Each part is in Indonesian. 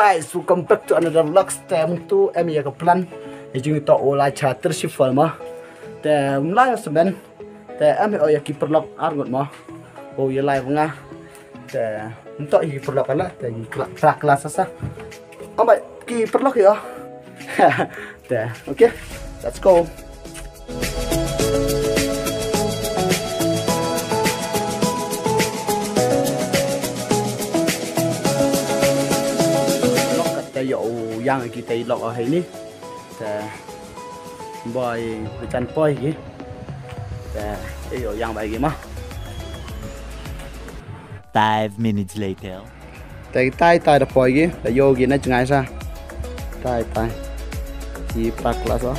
Guys, welcome back to another vlog. Stem tu em ya ke plan. Ejung to ola cha tersifal mah. Te mulai semen. Te em ya ki perlok argot mah. O ya lai nga. Te untuk ki perlok ala te kelas kelas asa. Ambai ki perlok ya. Te, okay. Let's go. yang ki tay lo ở hay ni ta boy cái chân boy gì ta e cái ở yang bài gì mà Five minutes later. Tại tay tay đập bòi gì, là vô gì nó chừng ai sao? Tay tay. Chỉ bạc là sao?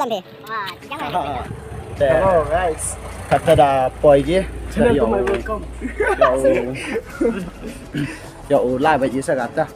담배. 와, 아, 네. Hello, guys. Katada boy지. 저요. 요. 요 라이브 이사 갔다.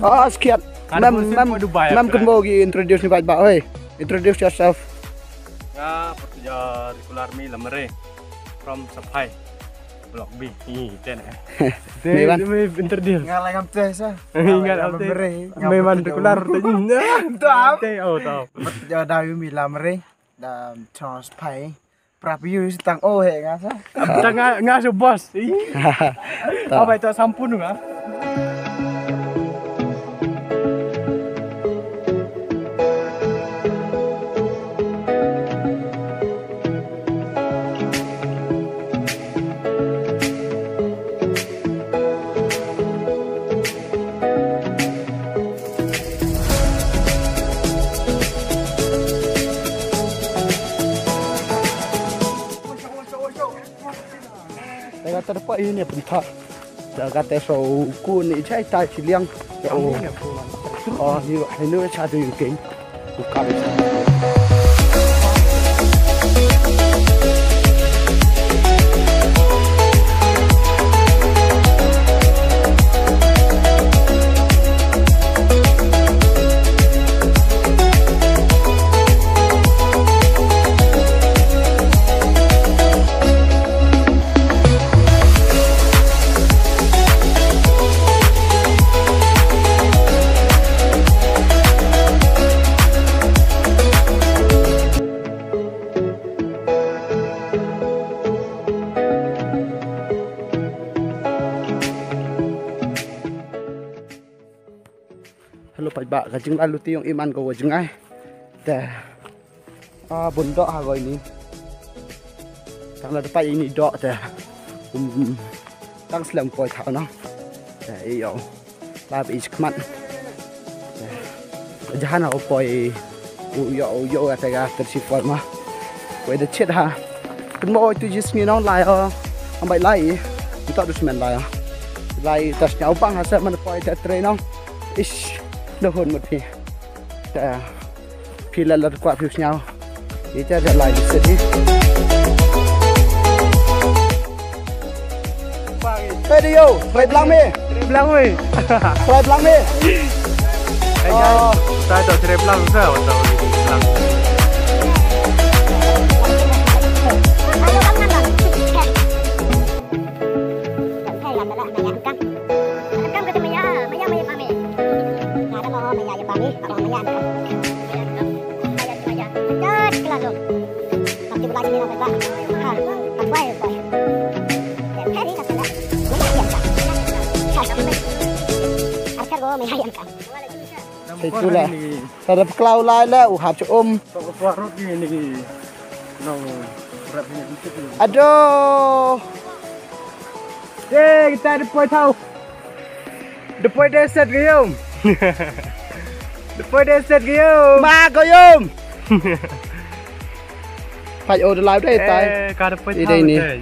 Oh, sekian. Mem, mau Dubai, mem ya, kun mau gi introduce ni baik oi. Introduce yourself. Ya, pertujar Kularmi Lamere from Sapai. Blok B. Ih, ten. Mewan. introduce. Ngalang am teh sa. Ingat? Memang kular tanya. Tahu. Teh, oh tahu. Giờ đào yu mi làm rê. Da Charles Pai. Prap yu tang oh he nga sa. Tengah ngasuh bos. Apa itu sampun enggak? in ne pun tha giờ ga tay so ku ni chạy tai chi liang ya o ni wa hai nu cha du king ku ka ba lalu ti yung iman ko wa jing ai. Ta. Ah bundok ha ko ini. Tang la dapat ini dok ta. Tang selang poi thao no. Ta iyo. La bi khmat. Jahan au poi u yo u yo ta ga tersifal mah. Koi da chet ha. Kun mo tu jis ngi no lai ang bai lai. Kita dus men lai. Lai tas nyau bang ha sa man poi ta tre no. Ish. đâu hơn một thì đã dạ, phi là lật quả phiếu nhau. Thì ờ. cho trở lại được đi. Hey đi yêu, phải lăng mê Lăng mê Phải lăng mê Tại tôi sẽ lăng sao Aduh. Eh kita depois tahu. Depois desert ke yom. ke yum? Ma ko yum. Phải ô live đây. Eh, kada pun Ini tahu. ini. teh.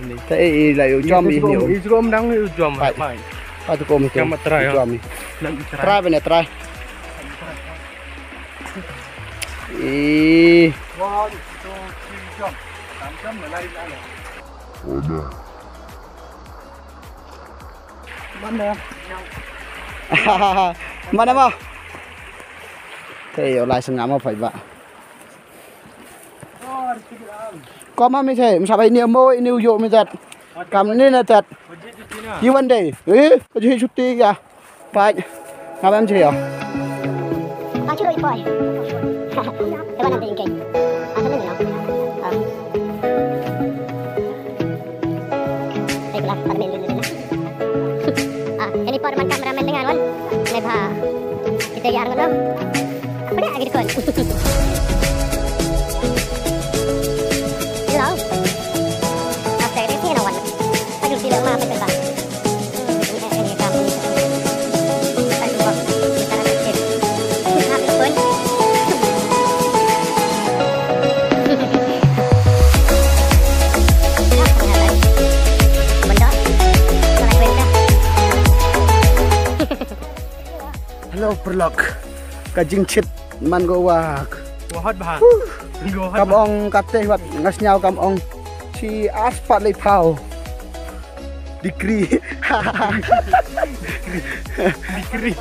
Ini. Tay lại yo jom đi nhiều. Ini juga mendang ni jom. Baik. Baik. Phải try, ya? Jom đi. Nak try. mà em không? Thế ở lại sân ngắm mà phải vậy. Có mà mình thấy sao bây nhiều môi nhiều dụ mình thật. Cảm nên là thật. Như vấn đề ấy có gì chút tí kìa. Phải. Làm em chịu à chưa rồi phải em ăn tiền kịch ini por man kameramen dengan wan. Bah. Kita ya arang Apa dia lagi dikon? perlok ka jingchit man go wak. Hot ba kam ong kate wat ngas nyao kam ong. Si aspat le pau dikri. Dikri.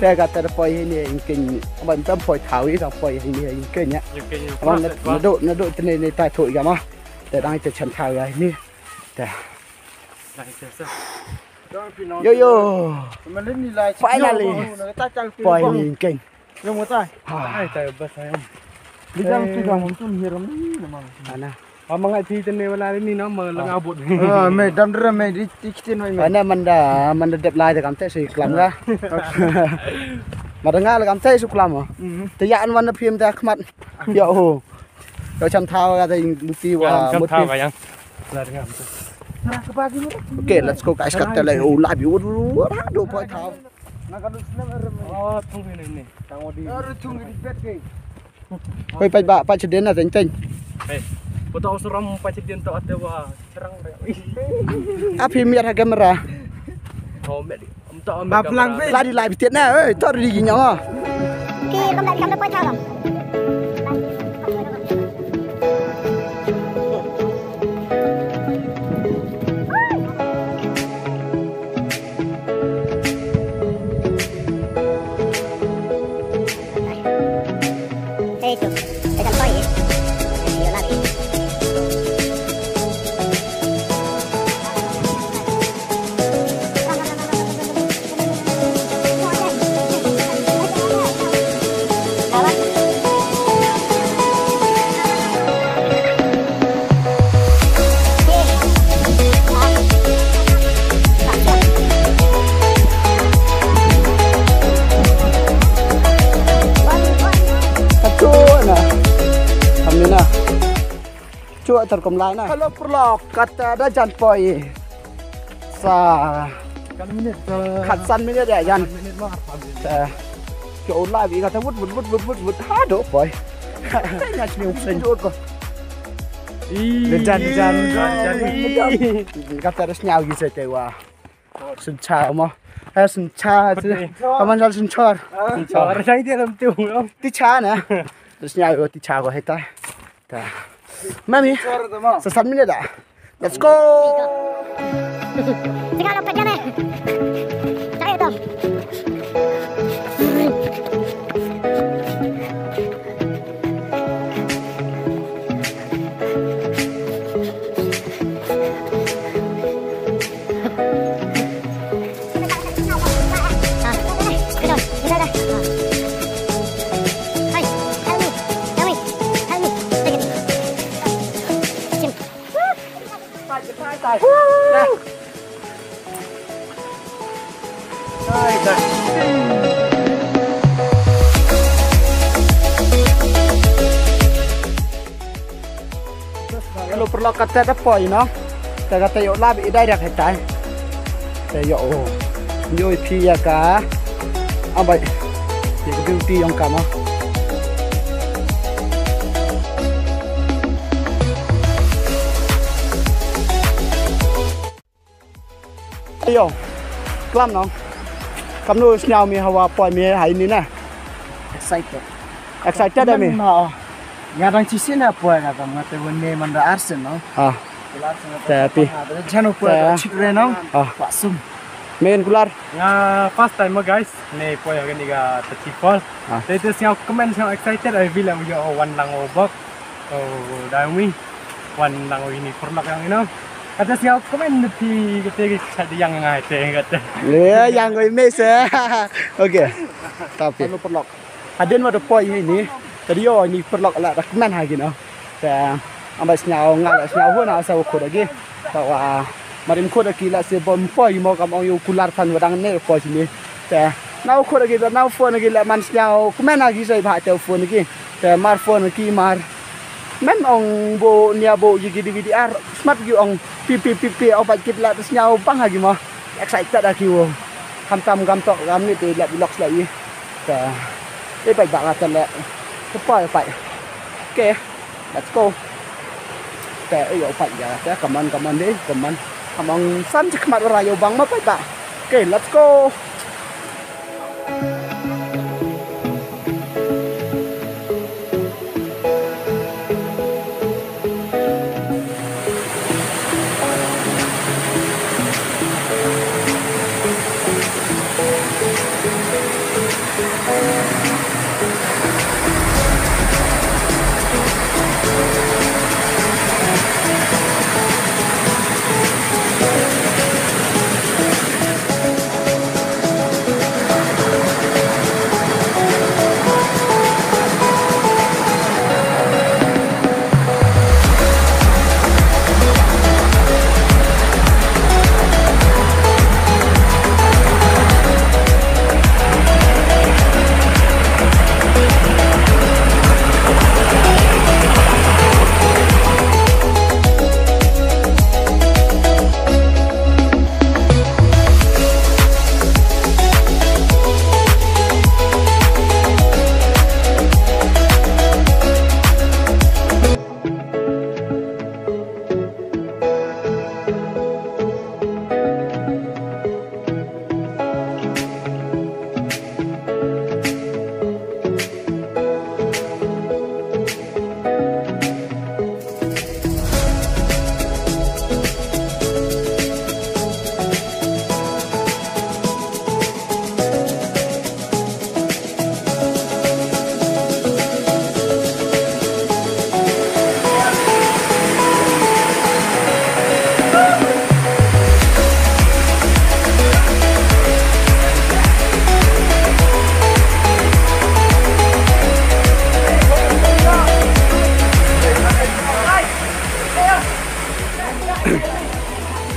Thế cả tờ phơi hay này kinh bận tâm phơi tháo ấy là phơi hay này kinh nhá mà nó độ nó độ trên này này tại thổi cả mà để đang chờ chân tháo này nè để yo yo. Finally finally keng yung mo tay. Ay tayo ba sayo bigang bigang mo tum hiram ni naman ana ang mga titan ni wala rin ni no mga abot ah may damdra may tikitin mo ana manda manda dep lai ta kam te si klam ga madanga la kam te su klam ah te yan wan na phim ta khmat yo. Yo cham thao ga te luti wa một phim là ngam Okay, let's go guys. Cắt tay lại ô lại biểu rú rá đồ phải thao. Hoy pa ba pa chudin na tenteng. Puto ako suram pa chudin to at dewa serang ba. Api mi ra camera. Oh, meli. Ba plang ve. Lại đi lại tiệt nè ơi, tôi đi gì nhỏ. Kì không lại cầm nó quay thao rồi. Cua terkom lain na. Kalau perlu kata ada jan poi. Sa Kan minit. khat san minit ya jan. Minit mah. Sa chỗ live bị kata vút vút vút vút vút vút ha do poi. Nya chmi usen jod ko. Lejan jan jan. Kata ada nyau gi sa tewa. Sun cha mo. Ha sun cha. Kaman jal sun chor. Cara saya dia dalam tu. Ti cha na. Terus nyau ti cha ko heta. Ta. Mami, tu san minit dah. Let's go. Tinggal lompat kan eh. Cari เรากระเด้ปล่อยเนาะแต่กระเตยลาบอีได้ดักหายใจแต่โยโยยพียากาเอาไปเด็ก็ดูตียองกามาเดี๋ยกล้ามน้องกำลันูสียวมีฮาวาปล่อยมีหายนี่นะ excited excited ได้ไหม Ngadang cisin apa ya kata mengata wene manda arsen no. Ah. Tapi. Jangan Saya- lupa cik reno. Ah. Pak Sum. Main kular. Nga first time guys, ni po yung ganiga festival. Ah. Ah. Ito siya comment siya excited ay bilang yo one lang obok. Oh, dami. One lang ini purlak yang ino. Kata siya comment ti kete sa yang nga ite kata. Ya, yang gue mes eh. Okey. Tapi perlu perlok. Ada ada poi ini. ta đi rồi ni phật lọc là đặc men hai gì nữa ta ông bà nhau ngang là nhau hơn là sau khổ đó kia tao à, mà đêm khổ đó kia là sẽ bấm phơi mà cầm ông yêu cù kular phan và đang nè phơi gì ta nào khổ đó kia ta nào phơi kia là man nhau cũng men là gì rồi phải tao phơi kia ta mar phơi kia mar. Men ông bộ, nhà bộ gì gì gì ar, smart gì ông, pi pi pi pi, ông bà kia là nhau băng hay gì mà. Excited à kêu ham tâm gam tọt gam nít thì lại bị lọc lại ta cái bạch bạc là thật lại Super fight. Okay, let's go. Pè ấy ở fight giờ, pè comment comment đi, comment. Among săn chắc mặt ra yêu băng mà phải bạn. Okay, let's go.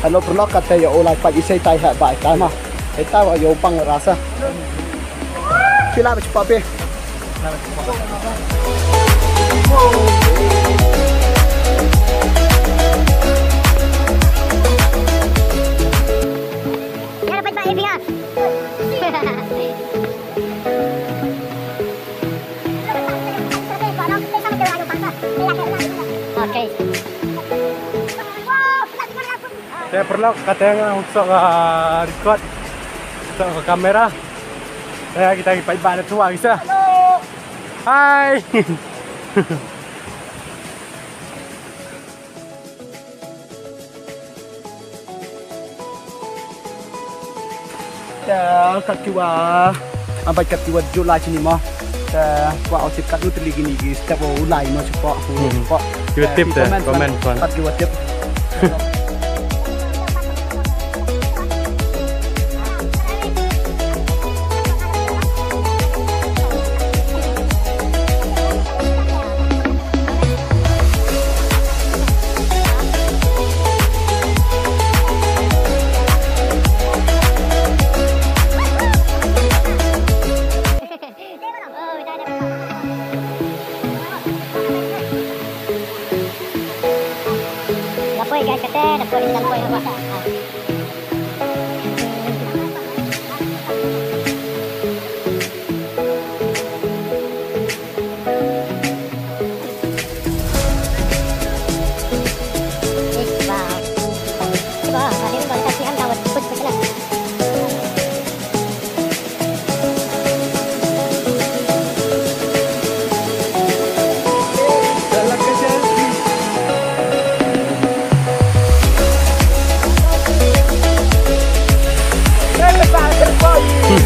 Kalau perlu kata ya oleh pagi saya tai hat baik kan mah. Kita wa yo pang rasa. Pila cepat pe. Ya dapat Pak Evi ah. Oke. Saya perlu katanya untuk uh, record untuk ke kamera. Saya kita ipa iba na tuwa isa. Hi. Ya ambai sini mah. Teli gini ulai mah cepat. Cepat. Give tip deh, komen tuan. Katiwa tip.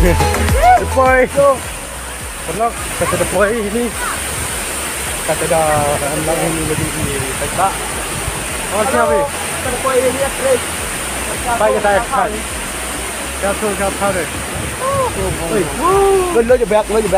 Depoy. Pernah kata depoy ini. Kata dah lang ini lagi di tak. Oh siapa? Kau ini ya. Baik kata kan. Kau tu kau tahu deh. Oi. Lo lo je back, lo je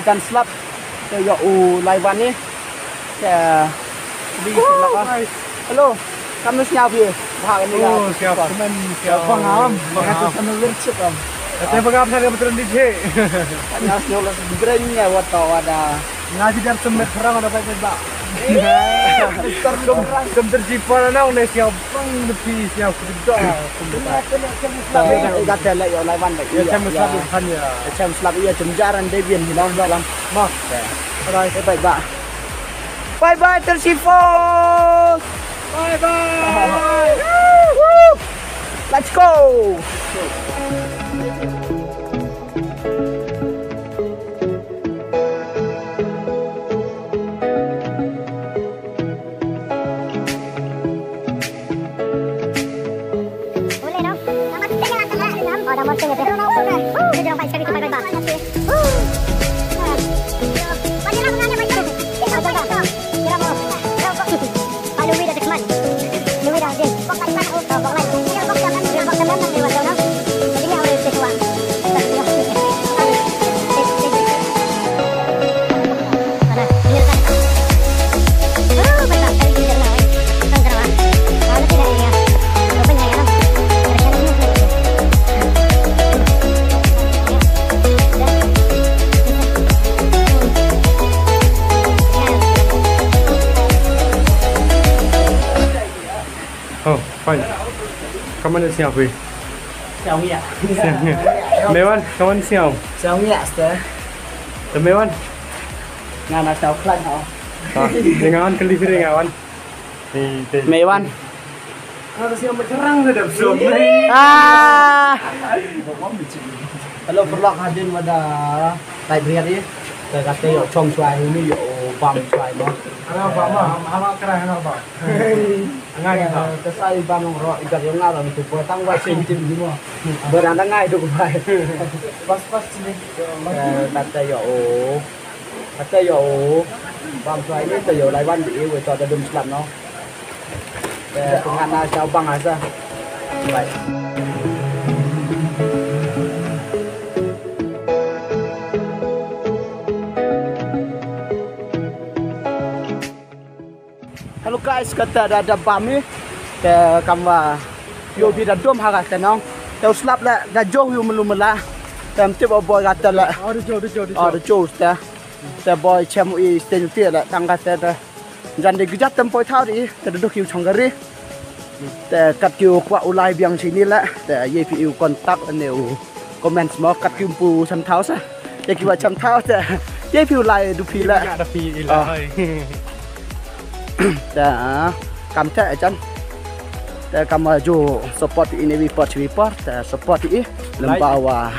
dan slap. Saya yo u di pernah ah. Hello. Kamu siapa dia? Bahag ni Oh siap. Teman siap. Faham. Kata kamu worship am. Kata pegam saya betul di je. Kanya nyola sebenarnya wata ada. Ngaji dar semet ada pakai bak. Terlum kem terjipan na unes siap pang lebih siap kedua. Kata lah yo live ni. Ya saya mesti kan ya. Macam slap ia jemjaran Devian hilang dalam. Mak. Alright, bye bye. Bye bye Tersifo. Bye bye. Woo! Let's go. Kamu ada siap weh? Chào nghĩa. Siap. Mewan, kamu siap. Chào nghĩa sir. The Mewan. Là chào khăn hả? Ah, dengan kali. Di di. Mewan. Harus yang bercerang sudah belum. Ah. Hello vlog hadin pada library. Kita kata yo chong suai ini yo bam suai mo. Ano ba ma? Ama kira ano ngai ha ta sai ba nong ro ikat yang ngara itu buat tang wa sim tim di mo beranda ngai duk bai pas pas ni tata yo tata yo bang sai ni ta yo lai ban di we to ta dum slam no pengen ana sao bang asa Bye. lúc cái cái đã đập bám đi cái cầm và yêu bị đã đom hàng cái nong. Tao slap lại đã jo hiu mulu mula tem tiếp ở boy gạt lại ở jo đi jo đi ở jo ta ta boy chém y tên kia là tang gạt ta dần đi cứ dắt tem boy thao đi ta được hiu chong gari ta cắt kêu qua ulai biang chỉ ni lại ta ye pi yêu contact nếu comment mà cắt kêu pu chăm tháo sa. Để kêu chăm tháo ta ye pi ulai du pi lại du pi lại Dah kam tak ajan. Dah kam jo support ini report report support ini lembawa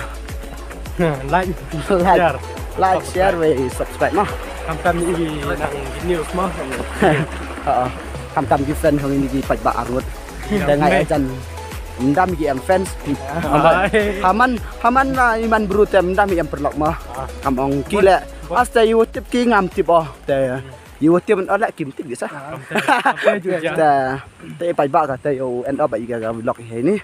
Like, like share. like share we subscribe mah. Kampan ini nang news mah. Ha kam tam gi fan hong ini ba arut. Dah ngai ajan ndam gi am fans. Haman haman na iman bru tem ndam yang perlok mah. Kam ong kila. Asta yu tip ki ngam tip oh. Iwati man ala kimtig di sa. Ta. Ta ipaiba ka tayo end up ay gaga vlog ini.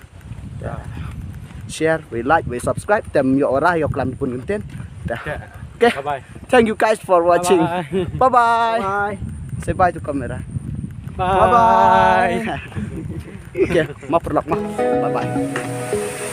Share, we like, we subscribe. Tem yo ora yo klam pun content. Okay. Bye bye. Thank you guys for watching. Bye bye. bye. Say bye to camera. Bye bye. oke, okay, ma perlak ma. Bye bye.